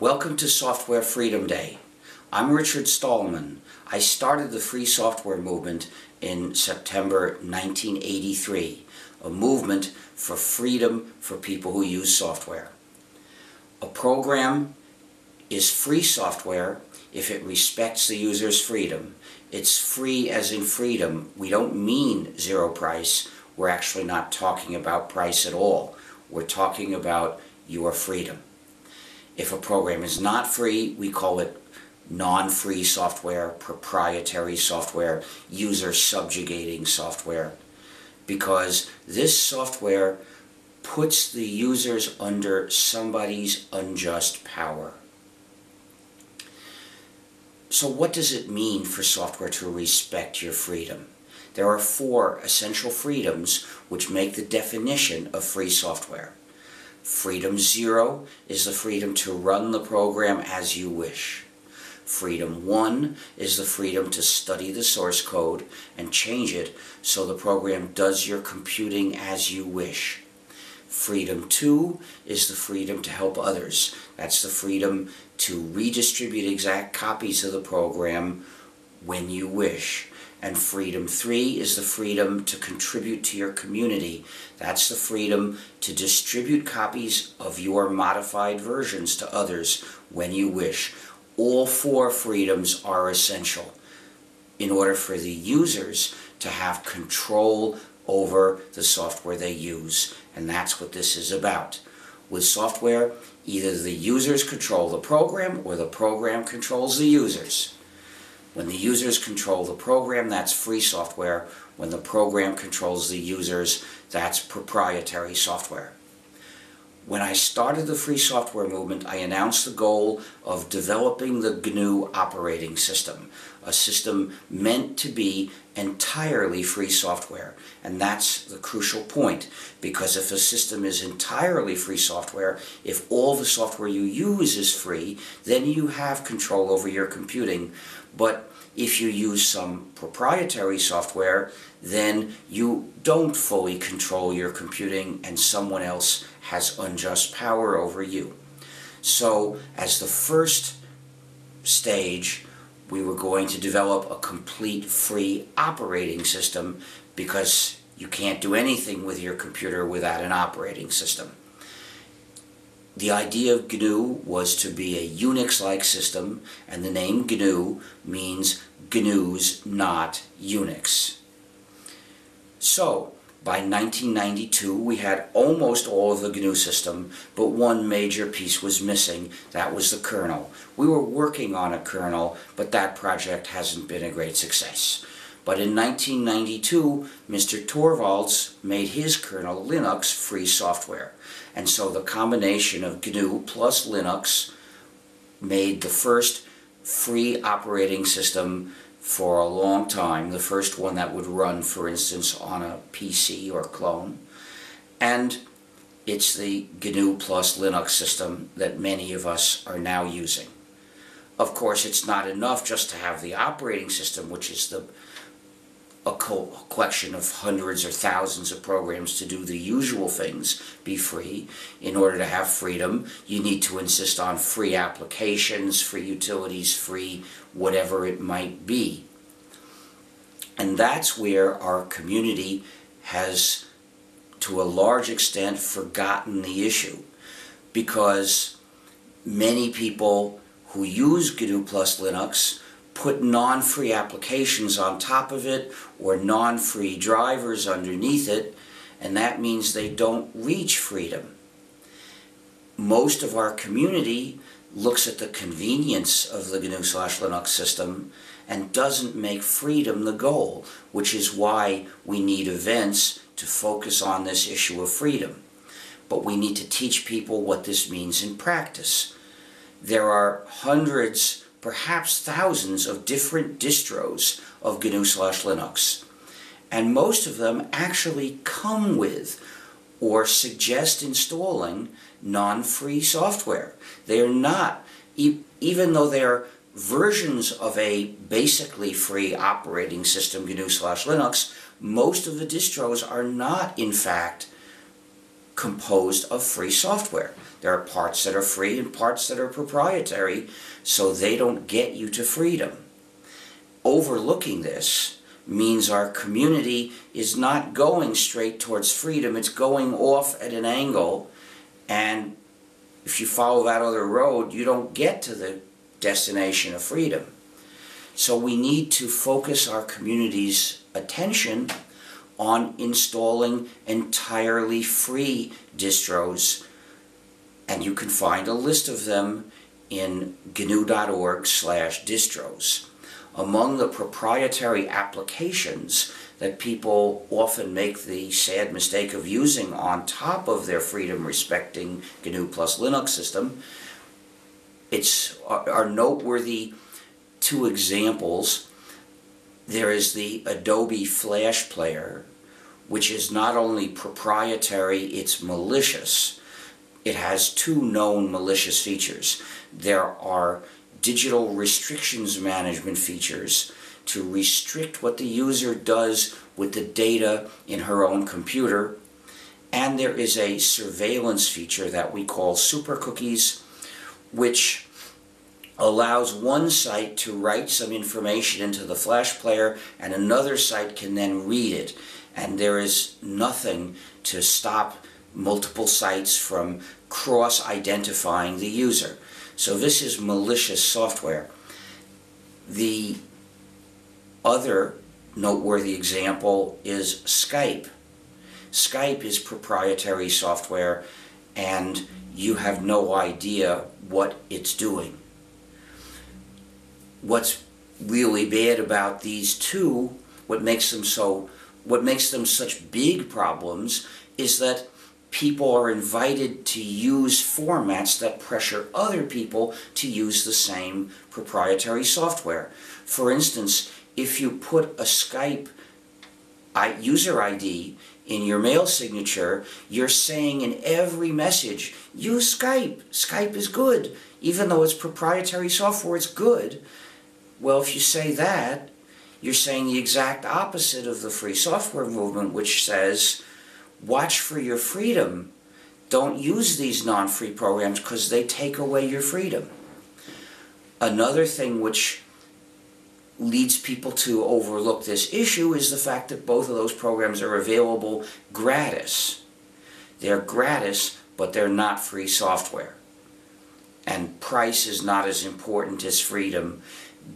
Welcome to Software Freedom Day. I'm Richard Stallman. I started the free software movement in September 1983, a movement for freedom for people who use software. A program is free software if it respects the user's freedom. It's free as in freedom. We don't mean zero price. We're actually not talking about price at all. We're talking about your freedom. If a program is not free, we call it non-free software, proprietary software, user subjugating software, because this software puts the users under somebody's unjust power. So what does it mean for software to respect your freedom? There are four essential freedoms which make the definition of free software. Freedom zero is the freedom to run the program as you wish. Freedom 1 is the freedom to study the source code and change it so the program does your computing as you wish. Freedom 2 is the freedom to help others. That's the freedom to redistribute exact copies of the program when you wish. And freedom 3 is the freedom to contribute to your community. That's the freedom to distribute copies of your modified versions to others when you wish all four freedoms are essential in order for the users to have control over the software they use. And that's what this is about. With software, either the users control the program or the program controls the users. When the users control the program, that's free software. When the program controls the users, that's proprietary software. When I started the free software movement, I announced the goal of developing the GNU operating system, a system meant to be entirely free software. And that's the crucial point, because if a system is entirely free software, if all the software you use is free, then you have control over your computing. But if you use some proprietary software, then you don't fully control your computing and someone else has unjust power over you. So as the first stage, we were going to develop a complete free operating system because you can't do anything with your computer without an operating system. The idea of GNU was to be a Unix-like system, and the name GNU means GNU's not Unix. So, by 1992, we had almost all of the GNU system, but one major piece was missing. That was the kernel. We were working on a kernel, but that project hasn't been a great success. But in 1992, Mr. Torvalds made his kernel Linux free software. And so the combination of GNU plus Linux made the first free operating system for a long time, the first one that would run, for instance, on a PC or clone. And it's the GNU plus Linux system that many of us are now using. Of course, it's not enough just to have the operating system, which is the a collection of hundreds or thousands of programs to do the usual things be free. In order to have freedom, you need to insist on free applications, free utilities, free whatever it might be. And that's where our community has, to a large extent, forgotten the issue. Because many people who use GNU plus Linux put non-free applications on top of it or non-free drivers underneath it, and that means they don't reach freedom. Most of our community looks at the convenience of the GNU slash Linux system and doesn't make freedom the goal, which is why we need events to focus on this issue of freedom. But we need to teach people what this means in practice. There are hundreds perhaps thousands of different distros of GNU slash Linux. And most of them actually come with or suggest installing non-free software. They are not, e even though they're versions of a basically free operating system, GNU slash Linux, most of the distros are not, in fact, composed of free software. There are parts that are free and parts that are proprietary, so they don't get you to freedom. Overlooking this means our community is not going straight towards freedom, it's going off at an angle, and if you follow that other road, you don't get to the destination of freedom. So we need to focus our community's attention on installing entirely free distros and you can find a list of them in gnu.org slash distros. Among the proprietary applications that people often make the sad mistake of using on top of their freedom-respecting GNU plus Linux system, it's are noteworthy two examples. There is the Adobe Flash Player, which is not only proprietary, it's malicious. It has two known malicious features. There are digital restrictions management features to restrict what the user does with the data in her own computer. And there is a surveillance feature that we call super cookies, which allows one site to write some information into the flash player and another site can then read it. And there is nothing to stop multiple sites from cross-identifying the user. So this is malicious software. The other noteworthy example is Skype. Skype is proprietary software and you have no idea what it's doing. What's really bad about these two, what makes them so what makes them such big problems is that people are invited to use formats that pressure other people to use the same proprietary software. For instance, if you put a Skype user ID in your mail signature, you're saying in every message, use Skype. Skype is good. Even though it's proprietary software, it's good. Well, if you say that, you're saying the exact opposite of the free software movement, which says, watch for your freedom. Don't use these non-free programs because they take away your freedom. Another thing which leads people to overlook this issue is the fact that both of those programs are available gratis. They're gratis, but they're not free software. And price is not as important as freedom.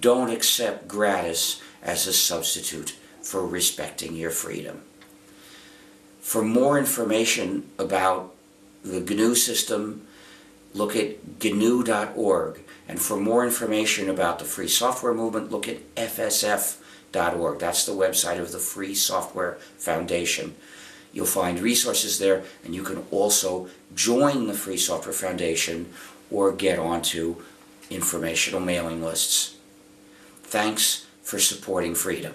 Don't accept gratis as a substitute for respecting your freedom. For more information about the GNU system, look at gnu.org. And for more information about the free software movement, look at fsf.org. That's the website of the Free Software Foundation. You'll find resources there, and you can also join the Free Software Foundation or get onto informational mailing lists. Thanks for supporting freedom.